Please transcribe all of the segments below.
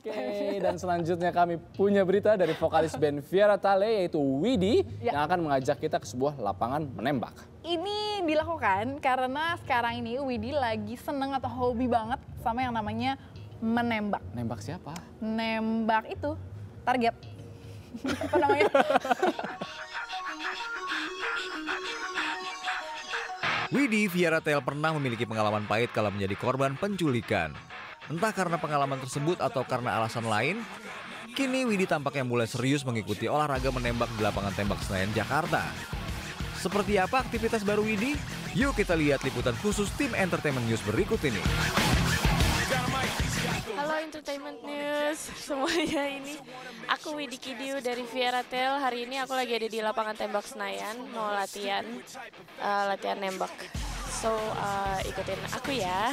Oke, dan selanjutnya kami punya berita dari vokalis band Viera Tale yaitu Widi Ya. yang akan mengajak kita ke sebuah lapangan menembak. Ini dilakukan karena sekarang ini Widi lagi seneng atau hobi banget sama yang namanya menembak. Nembak siapa? Nembak itu target. Apa namanya? Widi Vieratel pernah memiliki pengalaman pahit kala menjadi korban penculikan. Entah karena pengalaman tersebut atau karena alasan lain, kini Widi tampaknya mulai serius mengikuti olahraga menembak di lapangan tembak Senayan, Jakarta. Seperti apa aktivitas baru Widi? Yuk kita lihat liputan khusus tim Entertainment News berikut ini. Halo Entertainment News semuanya ini aku Widi Kidiu dari Vieratel hari ini aku lagi ada di lapangan tembak Senayan mau latihan eh, latihan nembak so eh, ikutin aku ya.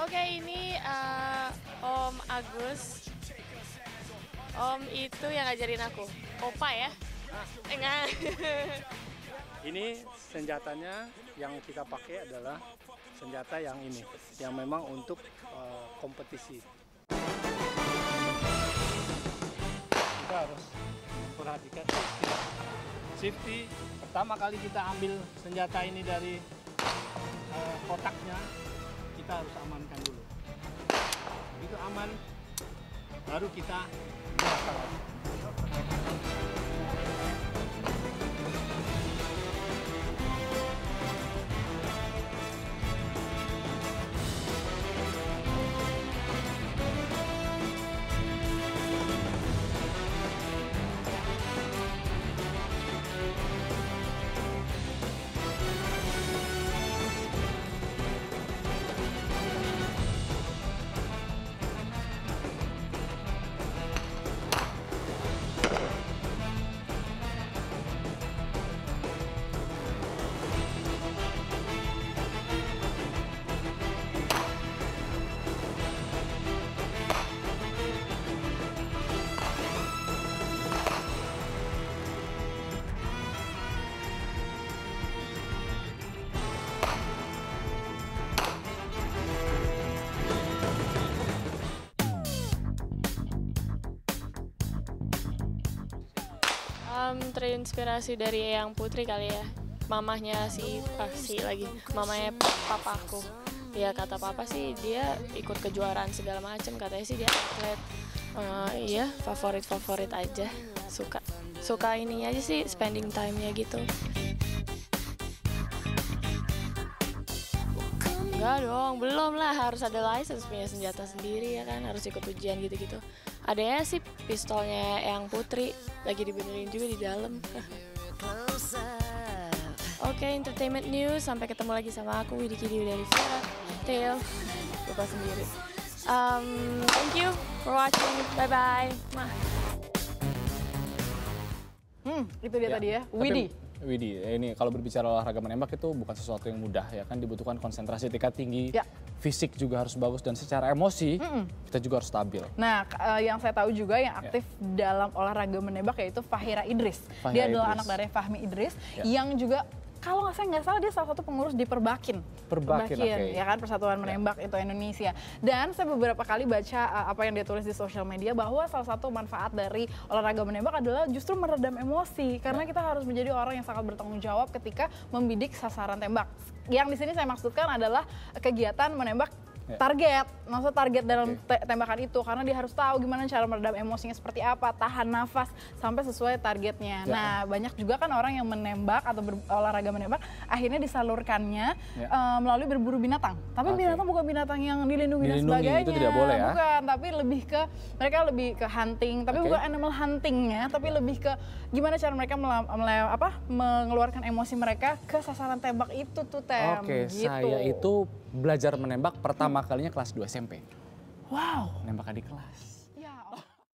Oke ini eh, Om Agus. Om itu yang ngajarin aku. Opa ya? Enggak Ini senjatanya yang kita pakai adalah senjata yang ini, yang memang untuk eh, kompetisi. Kita harus memperhatikan safety. Pertama kali kita ambil senjata ini dari eh, kotaknya, kita harus amankan dulu. Begitu aman, baru kita gunakan. Em, terinspirasi dari Eyang Putri kali ya. Mamahnya si si lagi. Mamanya papaku. Ya kata papa sih dia ikut kejuaraan segala macam katanya sih dia atlet. Eh, iya favorit favorit aja. Suka suka ininya aja sih spending time-nya gitu Enggak dong, belum lah. Harus ada license punya senjata sendiri ya kan. Harus ikut ujian gitu-gitu. Adanya sih pistolnya yang Putri lagi dibenerin juga di dalam. Oke, entertainment news. Sampai ketemu lagi sama aku Widi Kidiu dari Vera Tail. Lupa sendiri. Um, thank you for watching. Bye bye. Hmm, itu dia Ya, tadi ya. tapi- Widi. Ya ini kalau berbicara olahraga menembak itu bukan sesuatu yang mudah ya kan dibutuhkan konsentrasi tingkat tinggi, Ya. fisik juga harus bagus dan secara emosi kita juga harus stabil. Nah, eh, yang saya tahu juga yang aktif dalam olahraga menembak yaitu Fahira Idris. Fahira dia adalah Idris. anak dari Fahmi Idris Ya. yang juga kalau nggak saya nggak salah dia salah satu pengurus di Perbakin. Perbakin, oke. ya kan Persatuan Menembak itu Indonesia. Dan saya beberapa kali baca uh, apa yang dia tulis di sosial media bahwa salah satu manfaat dari olahraga menembak adalah justru meredam emosi karena kita harus menjadi orang yang sangat bertanggung jawab ketika membidik sasaran tembak. Yang di sini saya maksudkan adalah kegiatan menembak Ya. Target, maksud target dalam Oke. te- tembakan itu karena dia harus tahu gimana cara meredam emosinya seperti apa, tahan nafas sampai sesuai targetnya. Ya. Nah, banyak juga kan orang yang menembak atau berolahraga menembak akhirnya disalurkannya Ya. eh, melalui berburu binatang. Tapi Oke. binatang bukan binatang yang dilindungi, dan Dilindungi, sebagainya. itu tidak boleh ya? Bukan, tapi lebih ke mereka lebih ke hunting, tapi Oke. bukan animal huntingnya, tapi lebih ke gimana cara mereka apa mengeluarkan emosi mereka ke sasaran tembak itu tuh tem. Oke, gitu. saya itu belajar menembak pertama kalinya kelas 2 SMP. wow. Nembak di kelas.